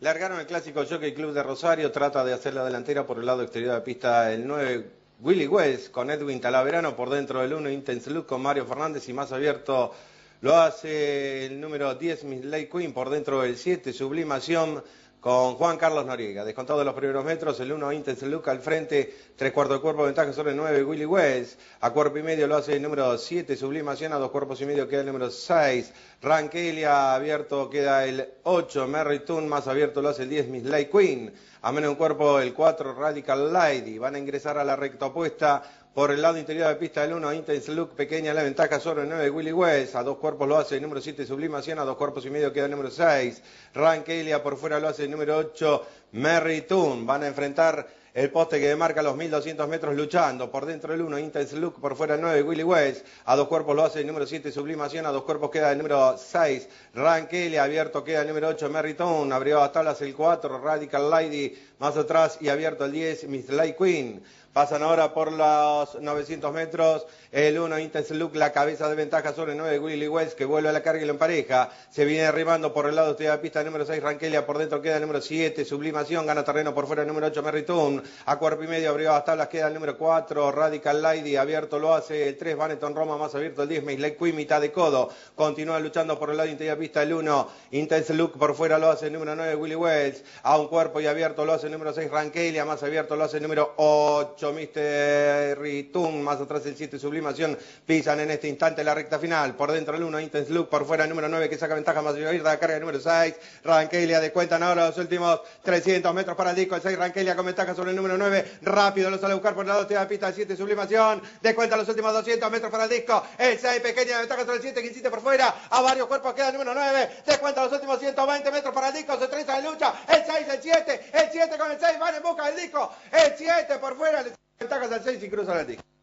Largaron el clásico Jockey Club de Rosario, trata de hacer la delantera por el lado exterior de la pista el 9 Willy West con Edwin Talaverano por dentro del 1 Intense Look con Mario Fernández y más abierto lo hace el número 10 Miss Lake Queen por dentro del 7 Sublimación con Juan Carlos Noriega. Descontado de los primeros metros, el 1 Intense Look al frente, tres cuartos de cuerpo, ventaja sobre el 9 Willy West. A cuerpo y medio lo hace el número 7 Sublimación, a dos cuerpos y medio queda el número 6 Rankelia, abierto queda el 8 Merry Tune, más abierto lo hace el 10 Miss Lake Queen. A menos un cuerpo el 4 Radical Lady. Van a ingresar a la recta opuesta por el lado interior de la pista del 1, Intense Look, pequeña la ventaja sobre el 9, Willy West. A dos cuerpos lo hace el número 7, Sublimación. A dos cuerpos y medio queda el número 6, Rankelia. Por fuera lo hace el número 8, Merry Toon. Van a enfrentar el poste que demarca los 1200 metros luchando. Por dentro el 1, Intense Look. Por fuera el 9, Willy West. A dos cuerpos lo hace el número 7, Sublimación. A dos cuerpos queda el número 6, Rankelia. Abierto queda el número 8, Merry Toon. Abrió a tablas el 4, Radical Lady. Más atrás y abierto el 10, Miss Light Queen. Pasan ahora por los 900 metros. El 1, Intense Look, la cabeza de ventaja sobre el 9, Willy West, que vuelve a la carga y lo empareja. Se viene arribando por el lado de la pista número 6, Rankelia. Por dentro queda el número 7, Sublimación. Gana terreno por fuera el número 8, Merritun. A cuerpo y medio abrió las tablas. Queda el número 4, Radical Lady. Abierto lo hace el 3, Vanetton Roma. Más abierto el 10, Miss Queen, mitad de codo. Continúa luchando por el lado interior pista el 1, Intense Look. Por fuera lo hace el número 9, Willy West. A un cuerpo y abierto lo hace el número 6, Rankelia. Más abierto lo hace el número 8, Mr. Ritun, más atrás el 7 Sublimación, pisan en este instante la recta final, por dentro el 1 Intense Look, por fuera el número 9 que saca ventaja más de la carga el número 6, Rankelia descuentan ahora los últimos 300 metros para el disco, el 6 Rankelia con ventaja sobre el número 9, rápido lo sale a buscar por el lado de la pista el 7 Sublimación, descuenta los últimos 200 metros para el disco, el 6 pequeña ventaja sobre el 7 que insiste por fuera, a varios cuerpos queda el número 9, descuenta los últimos 120 metros para el disco, se trenza de lucha, el 6, el 7, el 7 con el 6 van en busca del disco, el 7 por fuera, Ventajas al 6 y cruza la T.